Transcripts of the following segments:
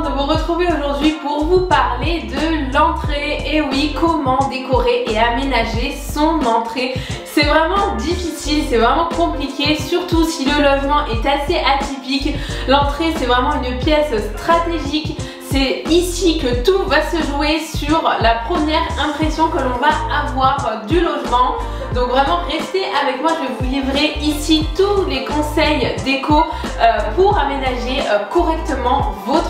de vous retrouver aujourd'hui pour vous parler de l'entrée. Et oui, comment décorer et aménager son entrée. C'est vraiment difficile, c'est vraiment compliqué, surtout si le logement est assez atypique. L'entrée, c'est vraiment une pièce stratégique c'est ici que tout va se jouer sur la première impression que l'on va avoir du logement. Donc vraiment restez avec moi, je vais vous livrer ici tous les conseils déco euh, pour aménager euh, correctement votre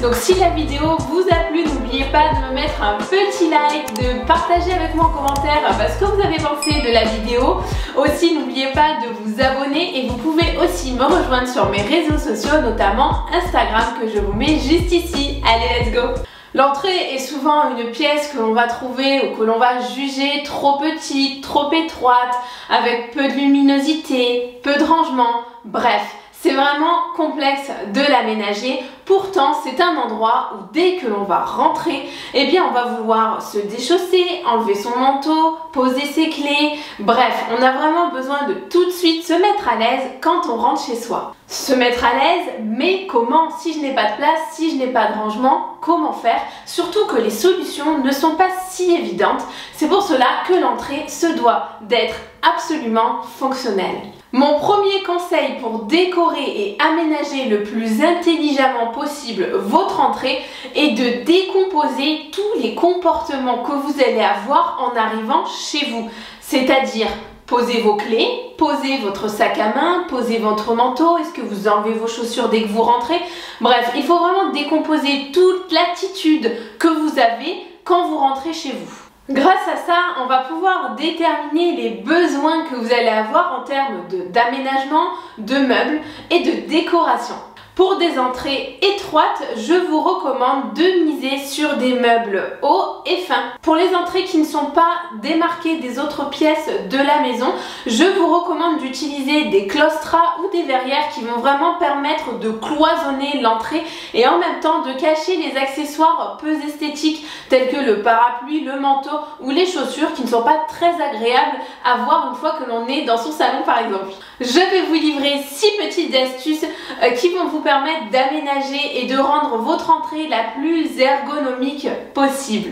Donc si la vidéo vous a plu, n'oubliez pas de me mettre un petit like, de partager avec moi en commentaire euh, ce que vous avez pensé de la vidéo. Aussi n'oubliez pas de vous abonner et vous pouvez aussi me rejoindre sur mes réseaux sociaux, notamment Instagram que je vous mets juste ici. Allez, let's go L'entrée est souvent une pièce que l'on va trouver ou que l'on va juger trop petite, trop étroite, avec peu de luminosité, peu de rangement, bref. C'est vraiment complexe de l'aménager. Pourtant, c'est un endroit où dès que l'on va rentrer, eh bien, on va vouloir se déchausser, enlever son manteau, poser ses clés. Bref, on a vraiment besoin de tout de suite se mettre à l'aise quand on rentre chez soi. Se mettre à l'aise, mais comment? Si je n'ai pas de place, si je n'ai pas de rangement, comment faire? Surtout que les solutions ne sont pas si évidentes. C'est pour cela que l'entrée se doit d'être absolument fonctionnelle. Mon premier conseil pour décorer et aménager le plus intelligemment possible votre entrée est de décomposer tous les comportements que vous allez avoir en arrivant chez vous. C'est-à-dire Posez vos clés, posez votre sac à main, posez votre manteau, est-ce que vous enlevez vos chaussures dès que vous rentrez? Bref, il faut vraiment décomposer toute l'attitude que vous avez quand vous rentrez chez vous. Grâce à ça, on va pouvoir déterminer les besoins que vous allez avoir en termes d'aménagement, de meubles et de décoration. Pour des entrées étroites, je vous recommande de miser sur des meubles hauts et fins. Pour les entrées qui ne sont pas démarquées des autres pièces de la maison, je vous recommande d'utiliser des claustras ou des verrières qui vont vraiment permettre de cloisonner l'entrée et en même temps de cacher les accessoires peu esthétiques tels que le parapluie, le manteau ou les chaussures qui ne sont pas très agréables à voir une fois que l'on est dans son salon par exemple. Je vais vous livrer 6 petites astuces euh, qui vont vous permettre d'aménager et de rendre votre entrée la plus ergonomique possible.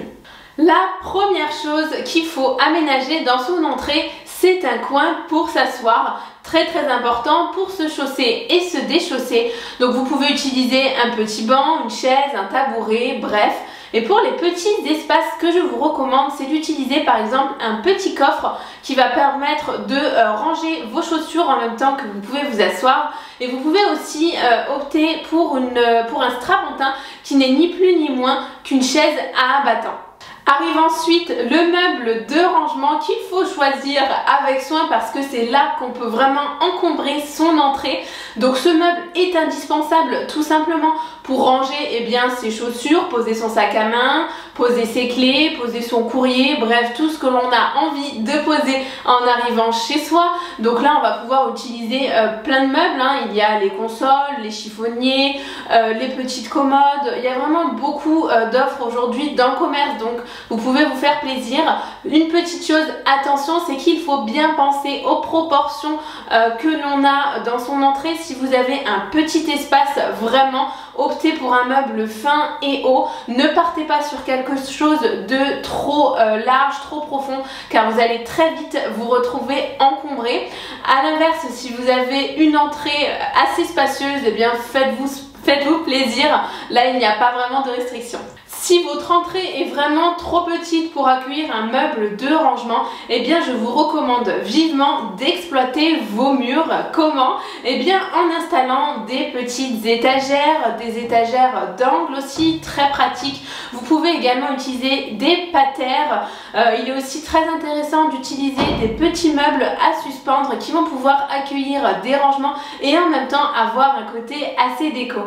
La première chose qu'il faut aménager dans son entrée, c'est un coin pour s'asseoir. Très très important pour se chausser et se déchausser. Donc vous pouvez utiliser un petit banc, une chaise, un tabouret, bref. Et pour les petits espaces que je vous recommande, c'est d'utiliser par exemple un petit coffre qui va permettre de euh, ranger vos chaussures en même temps que vous pouvez vous asseoir. Et vous pouvez aussi euh, opter pour, euh, pour un strapontin qui n'est ni plus ni moins qu'une chaise à abattant. Arrive ensuite le meuble de rangement qu'il faut choisir avec soin parce que c'est là qu'on peut vraiment encombrer son entrée. Donc ce meuble est indispensable tout simplement pour ranger eh bien, ses chaussures, poser son sac à main, poser ses clés, poser son courrier, bref tout ce que l'on a envie de poser en arrivant chez soi. Donc là on va pouvoir utiliser euh, plein de meubles, hein. il y a les consoles, les chiffonniers, euh, les petites commodes, il y a vraiment beaucoup euh, d'offres aujourd'hui dans le commerce donc vous pouvez vous faire plaisir. Une petite chose, attention, c'est qu'il faut bien penser aux proportions que l'on a dans son entrée. Si vous avez un petit espace, vraiment optez pour un meuble fin et haut. Ne partez pas sur quelque chose de trop euh, large, trop profond, car vous allez très vite vous retrouver encombré. A l'inverse, si vous avez une entrée assez spacieuse, eh bien faites-vous faites-vous plaisir. Là, il n'y a pas vraiment de restrictions. Si votre entrée est vraiment trop petite pour accueillir un meuble de rangement, eh bien je vous recommande vivement d'exploiter vos murs. Comment? Eh bien en installant des petites étagères, des étagères d'angle aussi, très pratiques. Vous pouvez également utiliser des patères. Euh, il est aussi très intéressant d'utiliser des petits meubles à suspendre qui vont pouvoir accueillir des rangements et en même temps avoir un côté assez déco.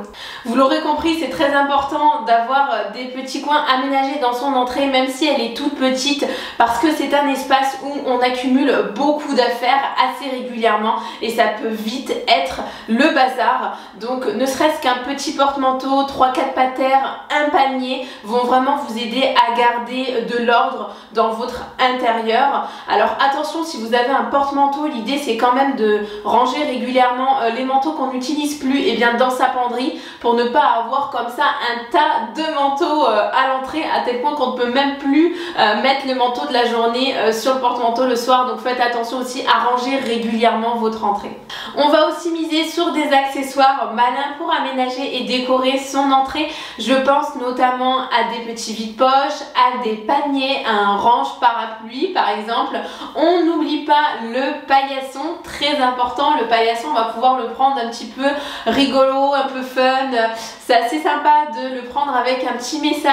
Vous l'aurez compris, c'est très important d'avoir des petits coin aménagé dans son entrée, même si elle est toute petite, parce que c'est un espace où on accumule beaucoup d'affaires assez régulièrement et ça peut vite être le bazar. Donc ne serait-ce qu'un petit porte-manteau, 3-4 patères, un panier vont vraiment vous aider à garder de l'ordre dans votre intérieur. Alors attention, si vous avez un porte-manteau, l'idée c'est quand même de ranger régulièrement euh, les manteaux qu'on n'utilise plus et eh bien dans sa penderie pour ne pas avoir comme ça un tas de manteaux euh, à l'entrée à tel point qu'on ne peut même plus euh, mettre le manteau de la journée sur le porte-manteau le soir. Donc faites attention aussi à ranger régulièrement votre entrée. On va aussi miser sur des accessoires malins pour aménager et décorer son entrée. Je pense notamment à des petits vides-poches, à des paniers, à un range parapluie par exemple. On n'oublie pas le paillasson, très important. Le paillasson, on va pouvoir le prendre un petit peu rigolo, un peu fun. C'est assez sympa de le prendre avec un petit message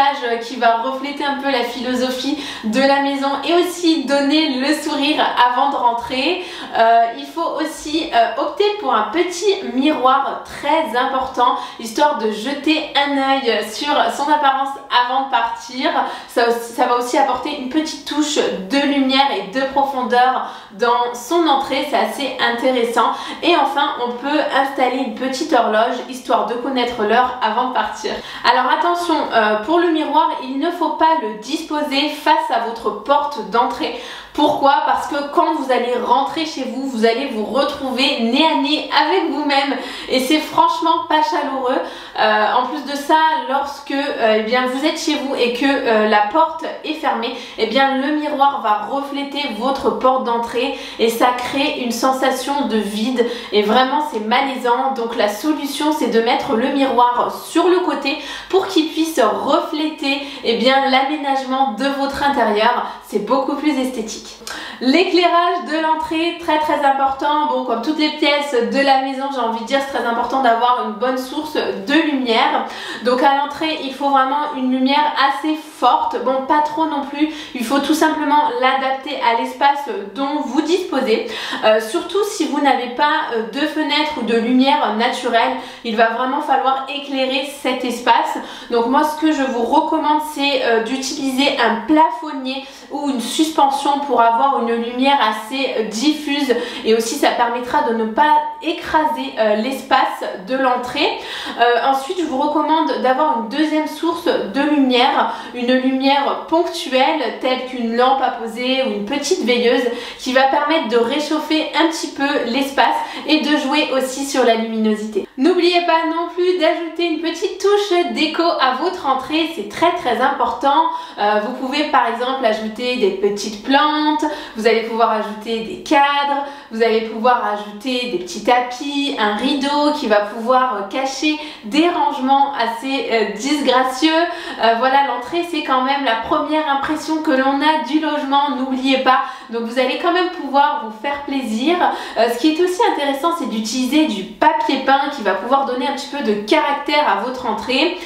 qui va refléter un peu la philosophie de la maison et aussi donner le sourire avant de rentrer. Euh, il faut aussi euh, opter pour un petit miroir très important histoire de jeter un œil sur son apparence avant de partir. Ça, va aussi apporter une petite touche de lumière et de profondeur dans son entrée, c'est assez intéressant. Et enfin, on peut installer une petite horloge histoire de connaître l'heure avant de partir. Alors attention, euh, pour le miroir, il ne faut pas le disposer face à votre porte d'entrée. Pourquoi? Parce que quand vous allez rentrer chez vous, vous allez vous retrouver nez à nez avec vous-même et c'est franchement pas chaleureux. Euh, en plus de ça, lorsque euh, eh bien, vous êtes chez vous et que euh, la porte est fermée, eh bien, le miroir va refléter votre porte d'entrée et ça crée une sensation de vide et vraiment c'est malaisant. Donc la solution c'est de mettre le miroir sur le côté pour qu'il puisse refléter eh bien, l'aménagement de votre intérieur. C'est beaucoup plus esthétique. L'éclairage de l'entrée, très très important. Bon, comme toutes les pièces de la maison, j'ai envie de dire, c'est très important d'avoir une bonne source de lumière. Donc à l'entrée, il faut vraiment une lumière assez forte. Bon, pas trop non plus. Il faut tout simplement l'adapter à l'espace dont vous disposez. Euh, surtout si vous n'avez pas euh, de fenêtre ou de lumière naturelle, il va vraiment falloir éclairer cet espace. Donc moi, ce que je vous recommande, c'est euh, d'utiliser un plafonnier ou une suspension pour avoir une lumière assez diffuse et aussi ça permettra de ne pas écraser l'espace de l'entrée. Je vous recommande d'avoir une deuxième source de lumière, une lumière ponctuelle telle qu'une lampe à poser ou une petite veilleuse qui va permettre de réchauffer un petit peu l'espace et de jouer aussi sur la luminosité. N'oubliez pas non plus d'ajouter une petite touche déco à votre entrée, c'est très très important. vous pouvez par exemple ajouter des petites plantes, vous allez pouvoir ajouter des cadres, vous allez pouvoir ajouter des petits tapis, un rideau qui va pouvoir euh, cacher des rangements assez euh, disgracieux. Euh, voilà, l'entrée c'est quand même la première impression que l'on a du logement, n'oubliez pas. Donc vous allez quand même pouvoir vous faire plaisir. ce qui est aussi intéressant c'est d'utiliser du papier peint qui va pouvoir donner un petit peu de caractère à votre entrée.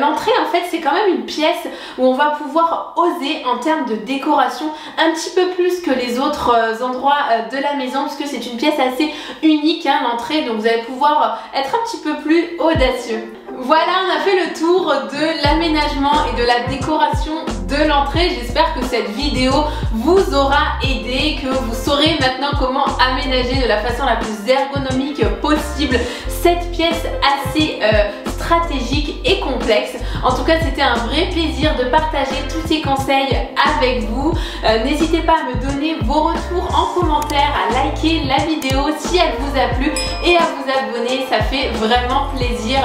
l'entrée en fait c'est quand même une pièce où on va pouvoir oser en termes de décoration un petit peu plus que les autres endroits de la maison puisque c'est une pièce assez unique hein, l'entrée donc vous allez pouvoir être un petit peu plus audacieux. Voilà, on a fait le tour de l'aménagement et de la décoration de l'entrée. J'espère que cette vidéo vous aura aidé, que vous saurez maintenant comment aménager de la façon la plus ergonomique possible cette pièce assez euh, stratégique et complexe. En tout cas, c'était un vrai plaisir de partager tous ces conseils avec vous. Euh, n'hésitez pas à me donner vos retours en commentaire, à liker la vidéo si elle vous a plu et à vous abonner, ça fait vraiment plaisir.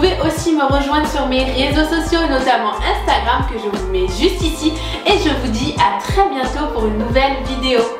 Pouvez aussi me rejoindre sur mes réseaux sociaux, notamment Instagram que je vous mets juste ici et je vous dis à très bientôt pour une nouvelle vidéo.